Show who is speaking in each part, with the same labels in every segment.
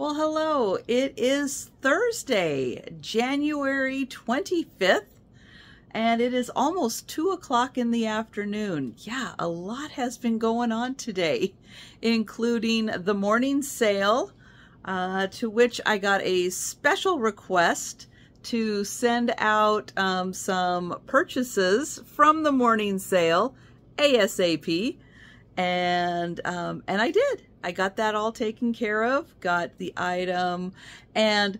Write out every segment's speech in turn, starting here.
Speaker 1: Well, hello. It is Thursday, January 25th, and it is almost 2 o'clock in the afternoon. Yeah, a lot has been going on today, including the morning sale, uh, to which I got a special request to send out um, some purchases from the morning sale ASAP, and um, and I did. I got that all taken care of, got the item, and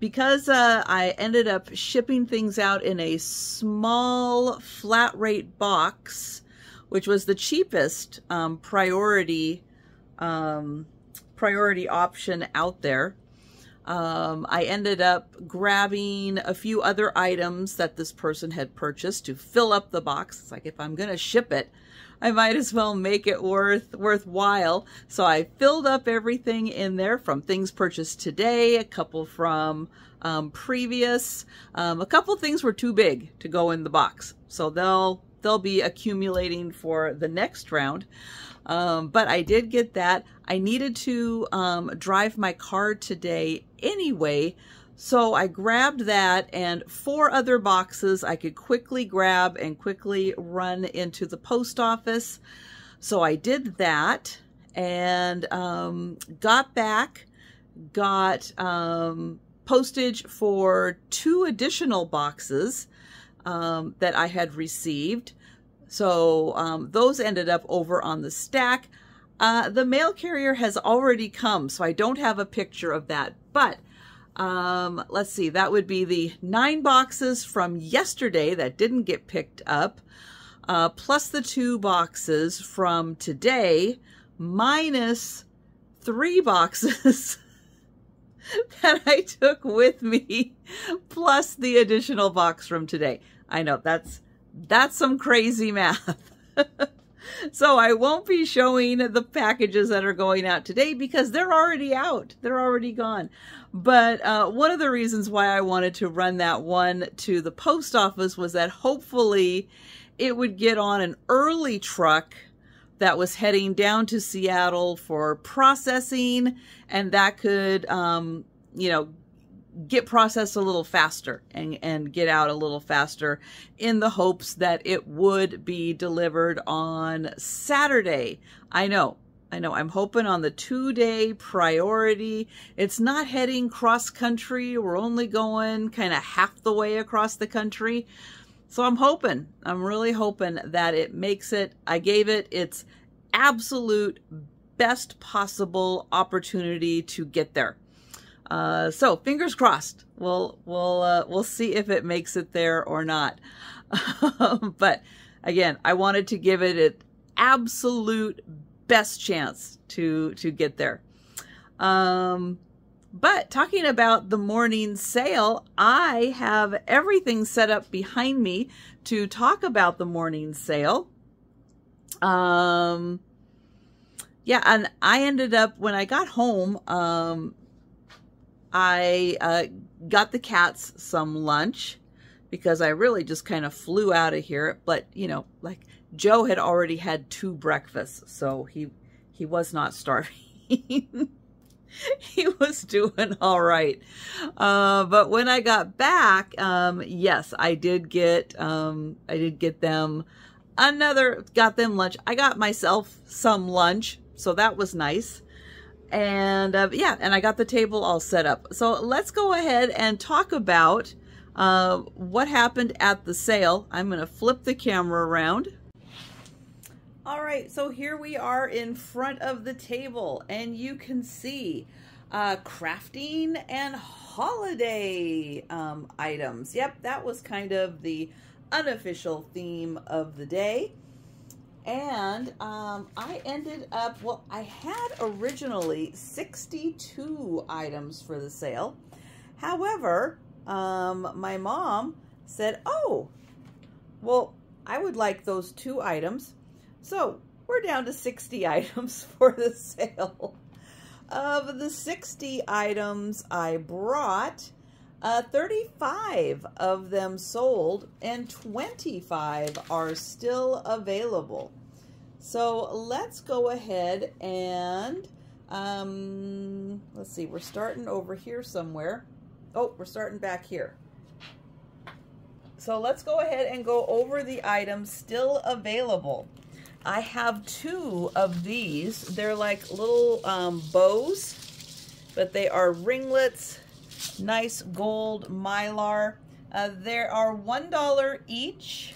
Speaker 1: because uh, I ended up shipping things out in a small flat rate box, which was the cheapest um, priority um, priority option out there. Um, I ended up grabbing a few other items that this person had purchased to fill up the box. It's like if I'm going to ship it, I might as well make it worth worthwhile. So I filled up everything in there from things purchased today, a couple from um, previous, um, a couple things were too big to go in the box, so they'll they'll be accumulating for the next round. Um, but I did get that. I needed to um, drive my car today anyway, so I grabbed that and four other boxes I could quickly grab and quickly run into the post office. So I did that and um, got back, got um, postage for two additional boxes um, that I had received. So um, those ended up over on the stack. Uh, the mail carrier has already come, so I don't have a picture of that. But um, let's see, that would be the nine boxes from yesterday that didn't get picked up, uh, plus the two boxes from today, minus three boxes that I took with me, plus the additional box from today. I know that's that's some crazy math. so I won't be showing the packages that are going out today because they're already out. They're already gone. But uh, one of the reasons why I wanted to run that one to the post office was that hopefully it would get on an early truck that was heading down to Seattle for processing and that could, um, you know, get processed a little faster and, and get out a little faster in the hopes that it would be delivered on Saturday. I know, I know, I'm hoping on the two day priority. It's not heading cross country. We're only going kind of half the way across the country. So I'm hoping, I'm really hoping that it makes it, I gave it its absolute best possible opportunity to get there. Uh, so fingers crossed. We'll we'll uh, we'll see if it makes it there or not. but again, I wanted to give it an absolute best chance to to get there. Um, but talking about the morning sale, I have everything set up behind me to talk about the morning sale. Um, yeah, and I ended up when I got home. Um, I uh, got the cats some lunch because I really just kind of flew out of here. But, you know, like Joe had already had two breakfasts, so he, he was not starving. he was doing all right. Uh, but when I got back, um, yes, I did get, um, I did get them another, got them lunch. I got myself some lunch, so that was nice and uh, yeah, and I got the table all set up. So let's go ahead and talk about uh, what happened at the sale. I'm going to flip the camera around. All right, so here we are in front of the table, and you can see uh, crafting and holiday um, items. Yep, that was kind of the unofficial theme of the day. And um, I ended up, well, I had originally 62 items for the sale. However, um, my mom said, oh, well, I would like those two items. So we're down to 60 items for the sale. Of the 60 items I brought, uh, 35 of them sold and 25 are still available. So let's go ahead and um, let's see, we're starting over here somewhere. Oh, we're starting back here. So let's go ahead and go over the items still available. I have two of these. They're like little um, bows, but they are ringlets, nice gold mylar. Uh, there are $1 each.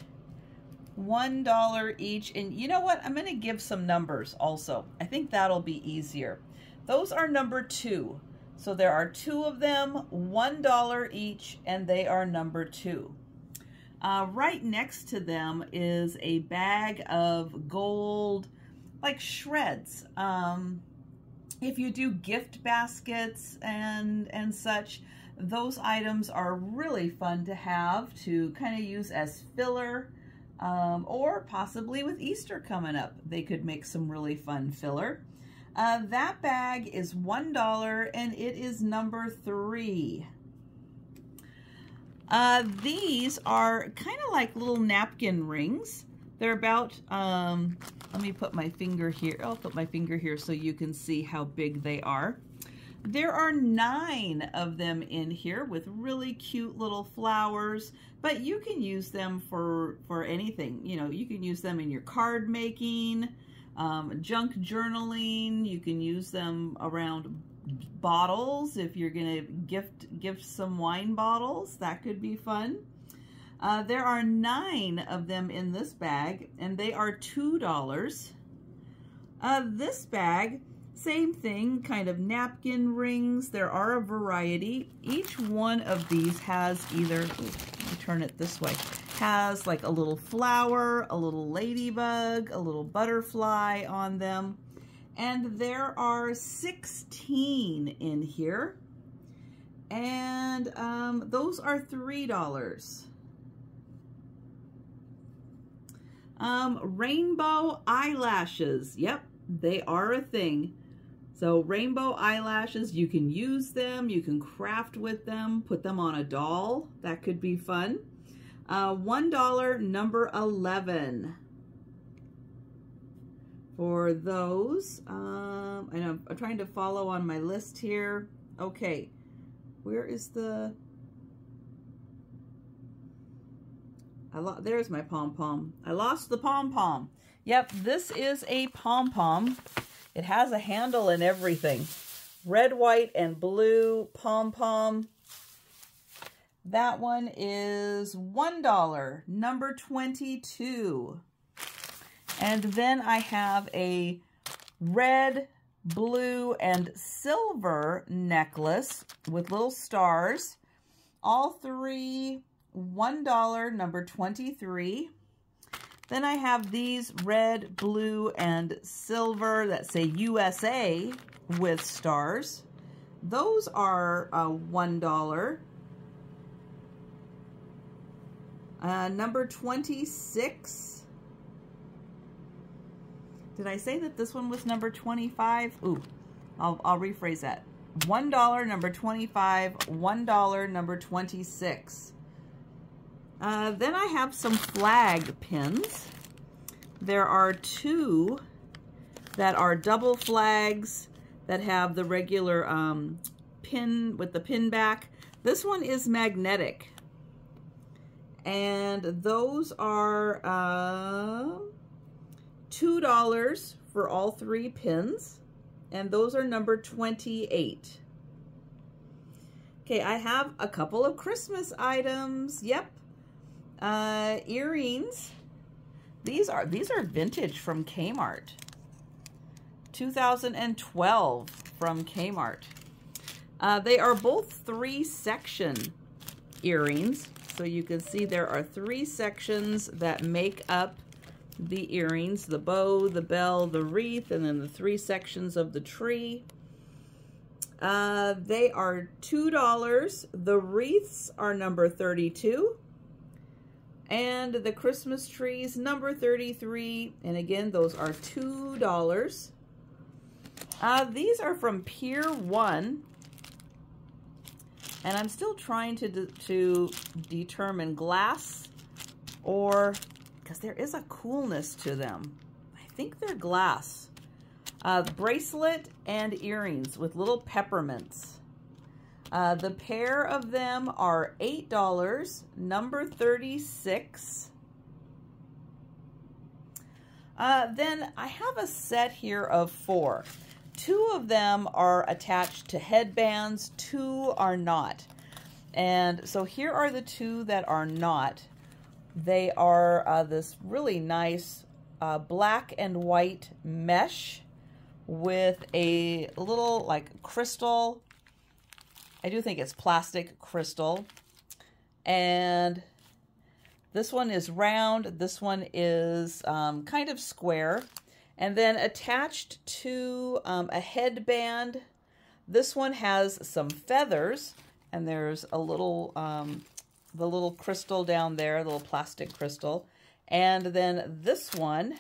Speaker 1: $1 each. And you know what? I'm going to give some numbers also. I think that'll be easier. Those are number two. So there are two of them, $1 each, and they are number two. Uh, right next to them is a bag of gold, like shreds. Um, if you do gift baskets and, and such, those items are really fun to have to kind of use as filler um, or possibly with Easter coming up, they could make some really fun filler. Uh, that bag is $1 and it is number three. Uh, these are kind of like little napkin rings. They're about, um, let me put my finger here. I'll put my finger here so you can see how big they are. There are nine of them in here with really cute little flowers, but you can use them for, for anything. You know, you can use them in your card making, um, junk journaling. You can use them around bottles if you're going to gift gift some wine bottles that could be fun uh, there are nine of them in this bag and they are two dollars uh, this bag same thing kind of napkin rings there are a variety each one of these has either ooh, turn it this way has like a little flower a little ladybug a little butterfly on them and there are 16 in here. And um, those are $3. Um, rainbow eyelashes. Yep, they are a thing. So rainbow eyelashes, you can use them, you can craft with them, put them on a doll. That could be fun. Uh, $1, number 11 for those. Um, and I'm, I'm trying to follow on my list here. Okay, where is the... I lo there's my pom-pom. I lost the pom-pom. Yep, this is a pom-pom. It has a handle and everything. Red, white, and blue pom-pom. That one is $1, number 22. And then I have a red, blue, and silver necklace with little stars. All three $1, number 23. Then I have these red, blue, and silver that say USA with stars. Those are uh, $1. Uh, number 26 did I say that this one was number 25? Ooh, I'll, I'll rephrase that. $1 number 25, $1 number 26. Uh, then I have some flag pins. There are two that are double flags that have the regular um, pin with the pin back. This one is magnetic. And those are... Uh, $2 for all three pins, and those are number 28. Okay, I have a couple of Christmas items. Yep. Uh, earrings. These are these are vintage from Kmart. 2012 from Kmart. Uh, they are both three section earrings. So you can see there are three sections that make up the earrings, the bow, the bell, the wreath, and then the three sections of the tree. Uh, they are $2. The wreaths are number 32. And the Christmas trees, number 33. And again, those are $2. Uh, these are from Pier 1. And I'm still trying to, de to determine glass or because there is a coolness to them. I think they're glass. Uh, bracelet and earrings with little peppermints. Uh, the pair of them are $8, number 36. Uh, then I have a set here of four. Two of them are attached to headbands, two are not. And so here are the two that are not. They are uh, this really nice uh, black and white mesh with a little like crystal. I do think it's plastic crystal. And this one is round. This one is um, kind of square. And then attached to um, a headband, this one has some feathers. And there's a little, um, the little crystal down there, the little plastic crystal. And then this one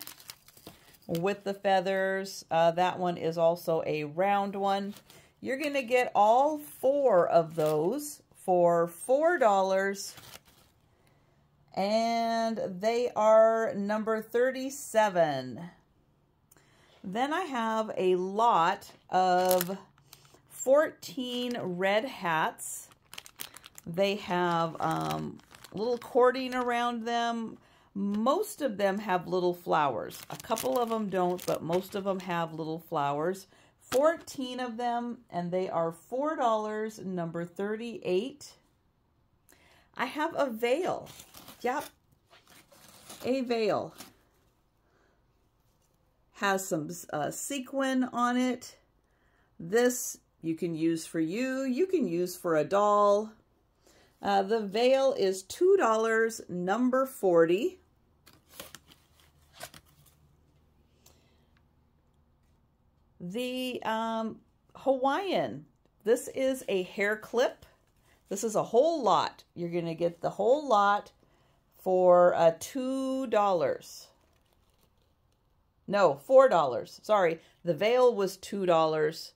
Speaker 1: with the feathers, uh, that one is also a round one. You're going to get all four of those for $4 and they are number 37. Then I have a lot of 14 red hats. They have um, little cording around them. Most of them have little flowers. A couple of them don't, but most of them have little flowers. 14 of them, and they are $4, number 38. I have a veil. Yep. A veil. Has some uh, sequin on it. This you can use for you. You can use for a doll. Uh, the veil is $2, number 40. The um, Hawaiian, this is a hair clip. This is a whole lot. You're going to get the whole lot for uh, $2. No, $4. Sorry, the veil was $2.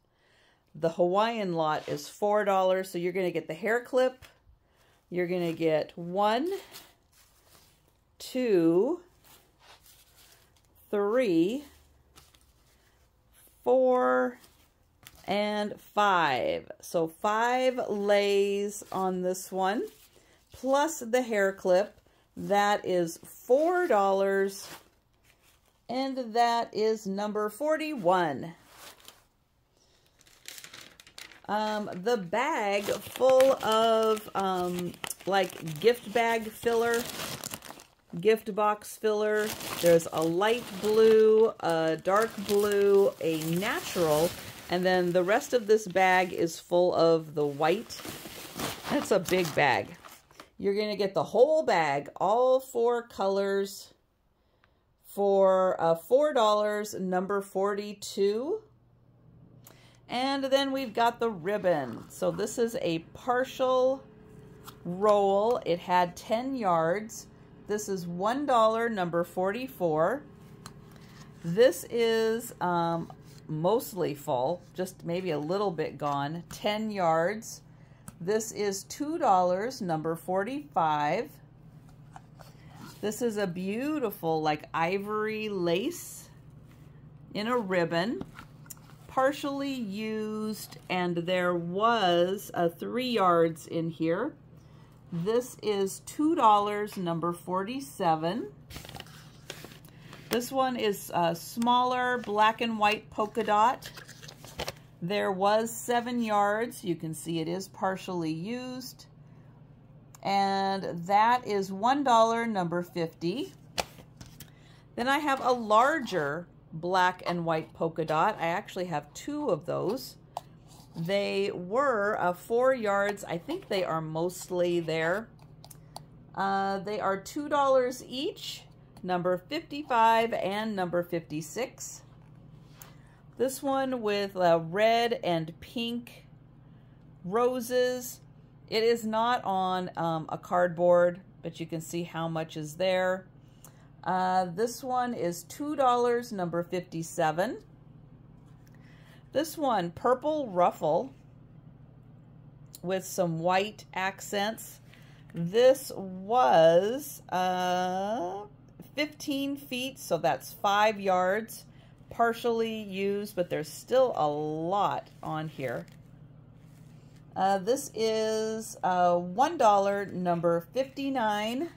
Speaker 1: The Hawaiian lot is $4. So you're going to get the hair clip. You're going to get one, two, three, four, and five. So five leis on this one, plus the hair clip. That is $4. And that is number 41. Um, the bag full of um, like gift bag filler, gift box filler. There's a light blue, a dark blue, a natural, and then the rest of this bag is full of the white. That's a big bag. You're going to get the whole bag, all four colors, for uh, $4, number 42. And then we've got the ribbon. So this is a partial roll. It had 10 yards. This is $1, number 44. This is um, mostly full, just maybe a little bit gone, 10 yards. This is $2, number 45. This is a beautiful like ivory lace in a ribbon, partially used, and there was a three yards in here. This is $2, number 47. This one is a smaller black and white polka dot. There was seven yards. You can see it is partially used. And that is $1, number 50. Then I have a larger black and white polka dot. I actually have two of those. They were uh, four yards. I think they are mostly there. Uh, they are $2 each, number 55 and number 56. This one with uh, red and pink roses. It is not on um, a cardboard, but you can see how much is there. Uh, this one is $2, number 57. This one, purple ruffle with some white accents. This was uh, 15 feet, so that's five yards partially used, but there's still a lot on here. Uh, this is uh, $1, number 59.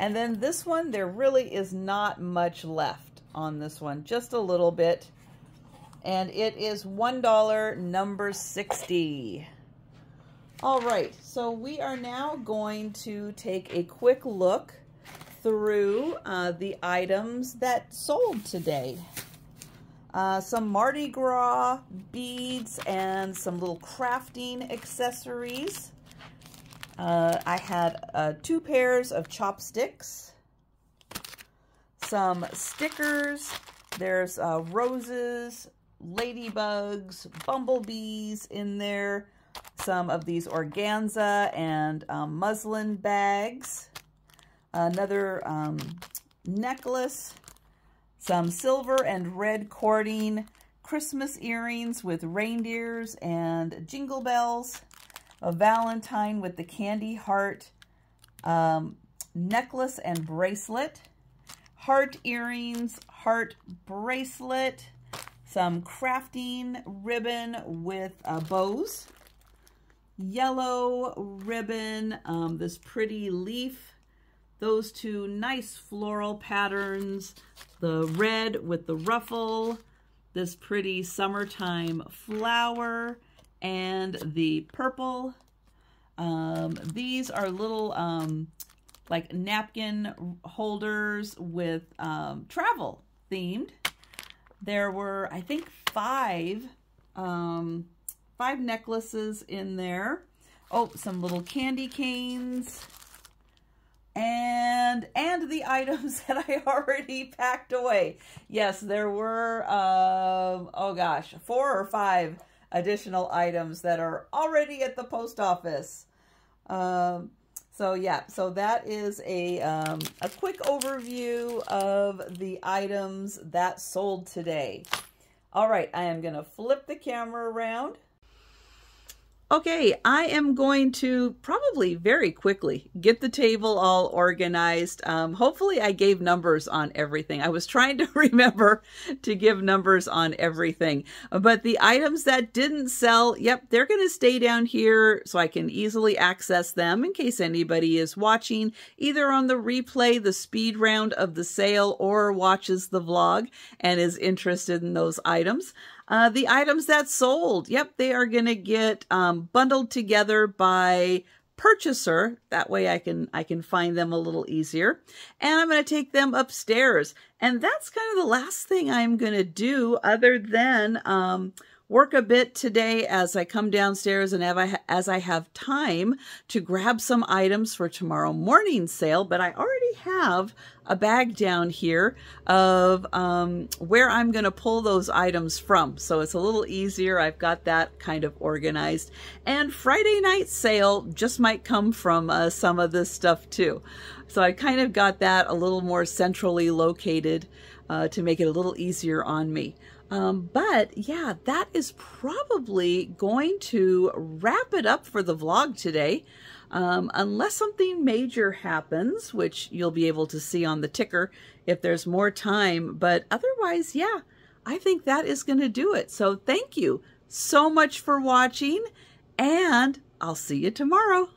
Speaker 1: And then this one, there really is not much left on this one, just a little bit. And it is $1, number 60. All right, so we are now going to take a quick look through uh, the items that sold today. Uh, some Mardi Gras beads and some little crafting accessories. Uh, I had uh, two pairs of chopsticks, some stickers, there's uh, roses, ladybugs, bumblebees in there, some of these organza and um, muslin bags, another um, necklace, some silver and red cording Christmas earrings with reindeers and jingle bells, a valentine with the candy heart um, necklace and bracelet, heart earrings, heart bracelet, some crafting ribbon with uh, bows, yellow ribbon, um, this pretty leaf, those two nice floral patterns, the red with the ruffle, this pretty summertime flower, and the purple. Um, these are little um, like napkin holders with um, travel themed. There were, I think, five, um, five necklaces in there. Oh, some little candy canes and and the items that I already packed away. Yes, there were uh, oh gosh, four or five additional items that are already at the post office. Um, so yeah, so that is a um, a quick overview of the items that sold today. All right, I am going to flip the camera around. Okay, I am going to probably very quickly get the table all organized. Um, hopefully I gave numbers on everything. I was trying to remember to give numbers on everything. But the items that didn't sell, yep, they're going to stay down here so I can easily access them in case anybody is watching either on the replay, the speed round of the sale, or watches the vlog and is interested in those items. Uh, the items that sold, yep, they are going to get um, bundled together by purchaser. That way I can I can find them a little easier. And I'm going to take them upstairs. And that's kind of the last thing I'm going to do other than um, work a bit today as I come downstairs and as I have time to grab some items for tomorrow morning's sale. But I already have a bag down here of um, where I'm going to pull those items from. So it's a little easier. I've got that kind of organized. And Friday night sale just might come from uh, some of this stuff too. So I kind of got that a little more centrally located uh, to make it a little easier on me. Um, but yeah, that is probably going to wrap it up for the vlog today. Um, unless something major happens, which you'll be able to see on the ticker if there's more time. But otherwise, yeah, I think that is going to do it. So thank you so much for watching, and I'll see you tomorrow.